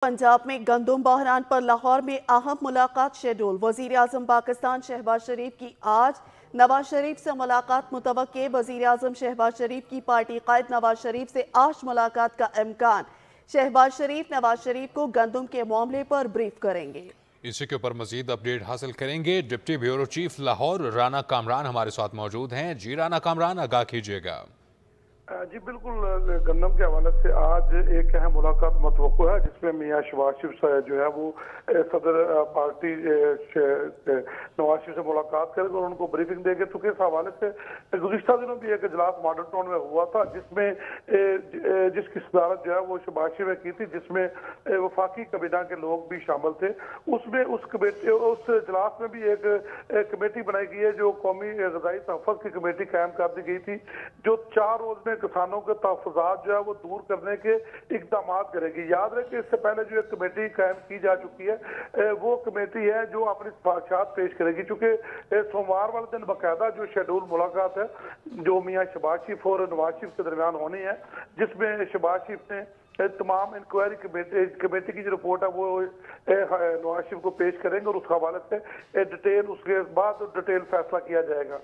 پنجاب میں گندم بحران پر لاہور میں اہم ملاقات شیڈول۔ وزیر اعظم پاکستان شہباز شریف کی آج نواز شریف سے ملاقات متوقع۔ وزیر اعظم شہباز شریف کی پارٹی قائد نواز شریف سے آج ملاقات کا امکان۔ شہباز شریف نواز شریف کو گندم کے معاملے پر بریف کریں گے۔ اسی کے اوپر مزید اپڈیٹ حاصل کریں گے۔ Deputy bureau chief Lahore Rana Kamran ہمارے ساتھ موجود ہیں۔ جی رانا کامران، آگاہ کیجیے گا۔ جی بالکل، گندم کے حوالے سے آج ایک اہم ملاقات متوقع ہے، جس میں میاں شہباز شریف جو ہے وہ صدر پارٹی نواز شریف سے ملاقات کرے گا اور ان کو بریفنگ دے گے۔ چونکہ اس حوالے سے گزشتہ دنوں بھی ایک اجلاس ماڈل ٹاؤن میں ہوا تھا، جس میں جی، جس کی صدارت جو ہے وہ شہباز شریف نے کی تھی، جس میں وفاقی کمیٹہ کے لوگ بھی شامل تھے۔ اس میں، اس کمیٹی، اس اجلاس میں بھی ایک کمیٹی بنائی گئی ہے، جو قومی غذائی تحفظ کی کمیٹی قائم کر دی گئی تھی، جو چار روز میں کسانوں کے تحفظات جو ہے وہ دور کرنے کے اقدامات کرے گی۔ یاد رہے کہ اس سے پہلے جو ایک کمیٹی قائم کی جا چکی ہے وہ کمیٹی ہے جو اپنی سفارشات پیش کرے گی۔ چونکہ سوموار والے دن باقاعدہ جو شیڈول ملاقات ہے، جو میاں شباز شریف اور نواز شریف کے درمیان ہونی ہے، جس میں شباز شریف نے تمام انکوائری کمیٹی کی جو رپورٹ ہے، وہ نواز شریف کو پیش کریں گے اور اس حوالے سے ڈیٹیل، اس کے بعد ڈیٹیل فیصلہ کیا جائے گا۔